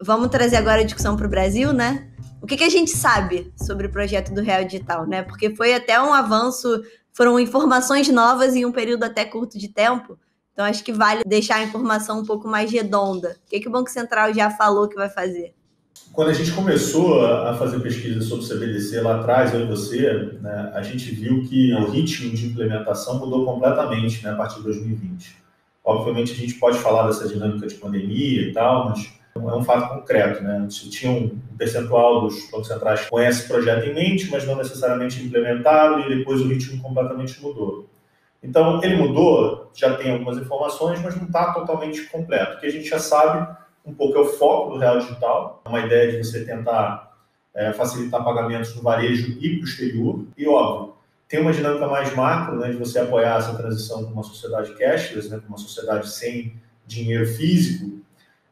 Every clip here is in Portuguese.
vamos trazer agora a discussão para o Brasil, né? O que, que a gente sabe sobre o projeto do Real Digital, né? Porque foi até um avanço, foram informações novas em um período até curto de tempo. Então, acho que vale deixar a informação um pouco mais redonda. O que, que o Banco Central já falou que vai fazer? Quando a gente começou a fazer pesquisa sobre o CBDC lá atrás, eu e você, né, a gente viu que o ritmo de implementação mudou completamente né, a partir de 2020. Obviamente, a gente pode falar dessa dinâmica de pandemia e tal, mas é um fato concreto. Né? Você tinha um percentual dos bancos centrais com esse projeto em mente, mas não necessariamente implementado, e depois o ritmo completamente mudou. Então, ele mudou, já tem algumas informações, mas não está totalmente completo. O que a gente já sabe um pouco é o foco do Real Digital, uma ideia de você tentar é, facilitar pagamentos no varejo e para o exterior. E, óbvio, tem uma dinâmica mais macro, né, de você apoiar essa transição para uma sociedade cashless, né, para uma sociedade sem dinheiro físico.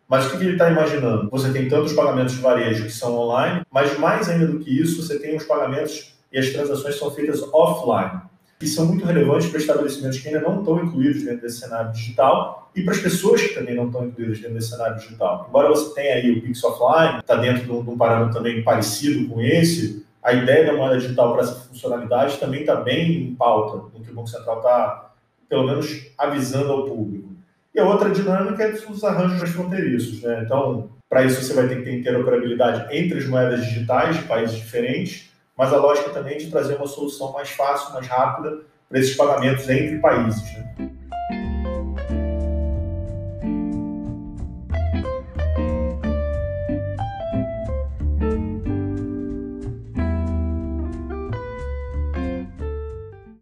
Mas o que ele está imaginando? Você tem tantos pagamentos de varejo que são online, mas mais ainda do que isso, você tem os pagamentos e as transações são feitas offline que são muito relevantes para estabelecimentos que ainda não estão incluídos dentro desse cenário digital e para as pessoas que também não estão incluídas dentro desse cenário digital. Embora você tenha aí o Pix Offline, está dentro de um, parâmetro também parecido com esse, a ideia da moeda digital para essa funcionalidade também está bem em pauta no que o Banco Central está, pelo menos, avisando ao público. A outra dinâmica é dos arranjos transfronteiriços. Né? Então, para isso você vai ter que ter interoperabilidade entre as moedas digitais de países diferentes, mas a lógica também é de trazer uma solução mais fácil, mais rápida para esses pagamentos entre países. Né?